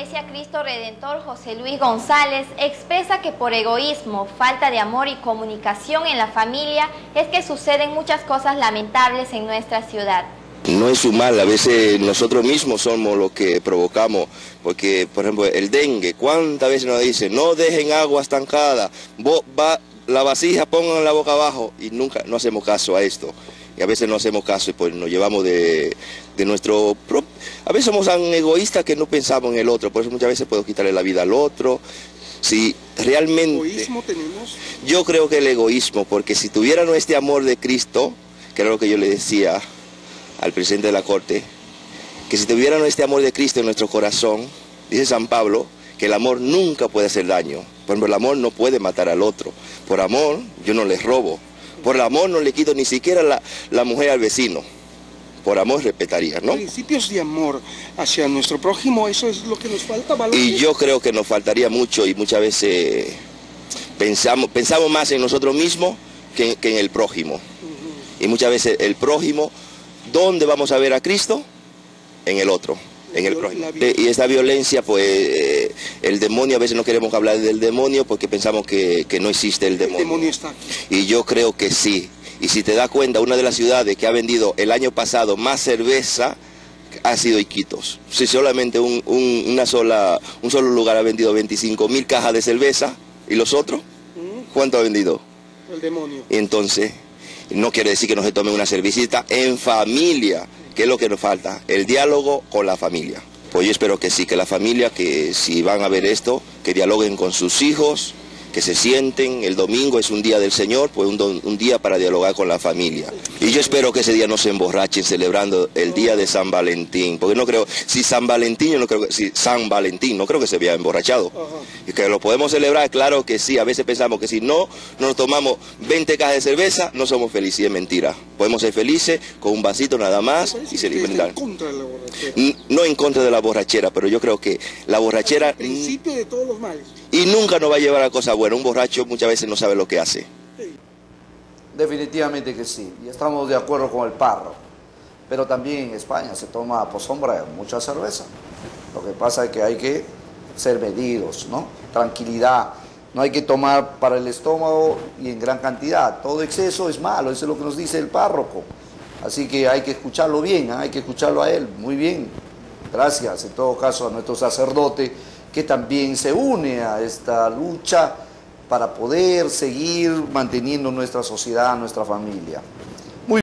Iglesia Cristo Redentor José Luis González expresa que por egoísmo, falta de amor y comunicación en la familia es que suceden muchas cosas lamentables en nuestra ciudad. No es su mal, a veces nosotros mismos somos los que provocamos, porque por ejemplo el dengue, ¿cuántas veces nos dicen no dejen agua estancada, la vasija pongan la boca abajo y nunca no hacemos caso a esto? Y a veces no hacemos caso y pues nos llevamos de, nuestro propio... A veces somos tan egoístas que no pensamos en el otro, por eso muchas veces puedo quitarle la vida al otro. Si realmente... ¿Egoísmo tenemos? Yo creo que el egoísmo, porque si tuviéramos este amor de Cristo, que era lo que yo le decía al presidente de la Corte, que si tuviéramos este amor de Cristo en nuestro corazón, dice San Pablo, que el amor nunca puede hacer daño. Por ejemplo, el amor no puede matar al otro. Por amor, yo no les robo. Por el amor no le quito ni siquiera la, mujer al vecino. Por amor respetaría, ¿no? Principios de amor hacia nuestro prójimo, eso es lo que nos falta, Y yo creo que nos faltaría mucho y muchas veces pensamos, pensamos más en nosotros mismos que, en el prójimo. Y muchas veces el prójimo, ¿dónde vamos a ver a Cristo? En el otro en el Y esta violencia, pues el demonio, a veces no queremos hablar del demonio porque pensamos que, no existe el demonio. El demonio está Y yo creo que sí. Y si te das cuenta, una de las ciudades que ha vendido el año pasado más cerveza ha sido Iquitos. Si solamente un, una sola, un solo lugar ha vendido 25 mil cajas de cerveza, ¿y los otros? Mm. ¿Cuánto ha vendido? El demonio. Entonces, no quiere decir que no se tome una cervecita en familia ¿Qué es lo que nos falta? El diálogo con la familia. Pues yo espero que sí, que la familia, que si van a ver esto, que dialoguen con sus hijos, que se sienten, el domingo es un día del Señor, pues un, día para dialogar con la familia. Y yo espero que ese día no se emborrachen celebrando el día de San Valentín, porque no creo, si San Valentín, yo no creo que, si San Valentín, no creo que se vea emborrachado. Y que lo podemos celebrar, claro que sí, a veces pensamos que si no nos tomamos 20 cajas de cerveza, no somos felices, y es mentira. Podemos ser felices con un vasito nada más y celebrar. No en contra de la borrachera, pero yo creo que la borrachera... El principio de todos los males y nunca nos va a llevar a cosas buenas. Un borracho muchas veces no sabe lo que hace. Definitivamente que sí, y estamos de acuerdo con el parro. Pero también en España se toma por sombra mucha cerveza. Lo que pasa es que hay que ser medidos, ¿no? Tranquilidad. No hay que tomar para el estómago y en gran cantidad. Todo exceso es malo, eso es lo que nos dice el párroco. Así que hay que escucharlo bien, ¿eh? hay que escucharlo a él. Muy bien. Gracias, en todo caso, a nuestro sacerdote que también se une a esta lucha para poder seguir manteniendo nuestra sociedad, nuestra familia.